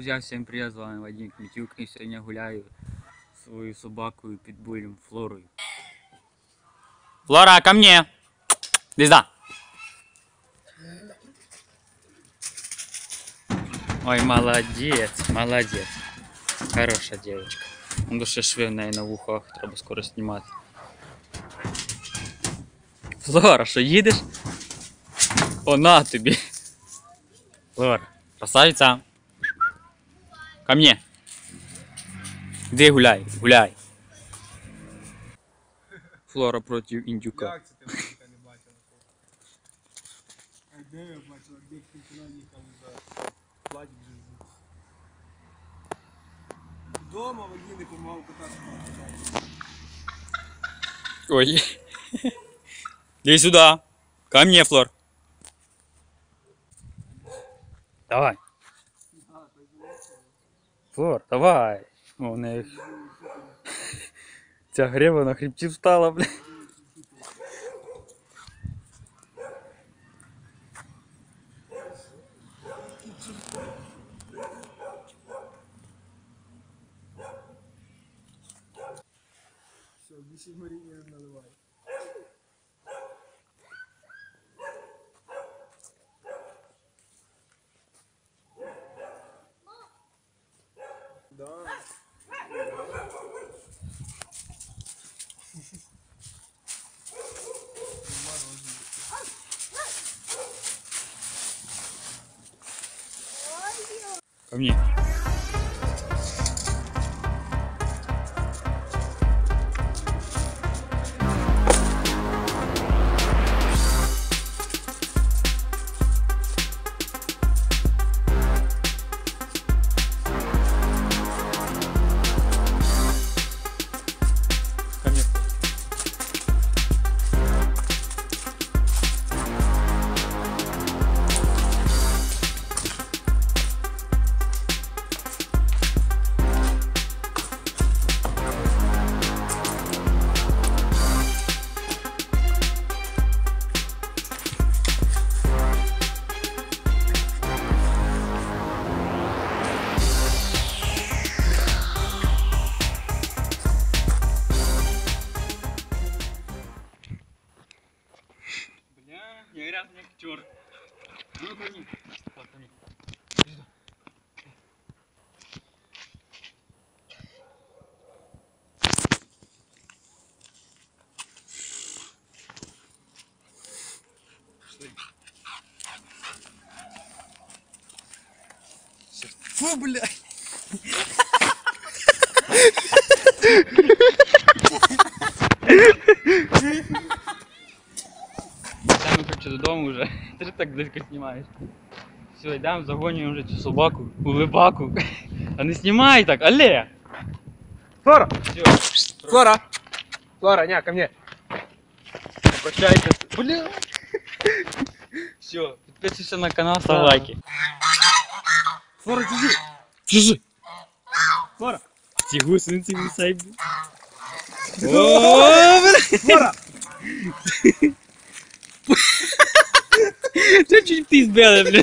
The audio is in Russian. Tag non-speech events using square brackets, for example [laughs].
Друзья, всем привет, с вами Вадим Кмітюк і сьогодні гуляю зі своєю собакою підбулем Флорою. Флора, ко мне! Иди сюда! Ой, молодец, молодец. Хороша девочка. Он душе шви в неї на вухах, треба скоро знімати. Флора, що їдеш? О, на тобі. Флора, красавиця. Ко мне. Іди гуляй, гуляй. Флора проти індюка. Як це ти мене не бачила? А де я бачила, де кінцина їхали за платік жизни. Дома водій не помагав кататися. Ой. Иди сюда. Ко мне, Флор. Давай. Флор, давай. О, у неї... Ця грива на хребті встала, бля. Все, більше маріні не наливай. Ко мне. Я грязный актер. Ну, ко мне. Вот, ко мне. Иди сюда. Пошли. Фу, блядь! Йдемо, короче, додому вже. [laughs] Ти ж так близько знімаєш. Все, йдемо, загонюємо вже цю собаку, улибаку. [laughs] А не знімай так, але! Флора! Все, Флора! Флора, ня, ко мне! прощайтесь. Бля! Все, підписуйся на канал, став Да. лайки. Флора, держи! Держи! Флора! Ці гусениці не сайбі. О, бля! Флора! [laughs] Це чуть ти збили, бля.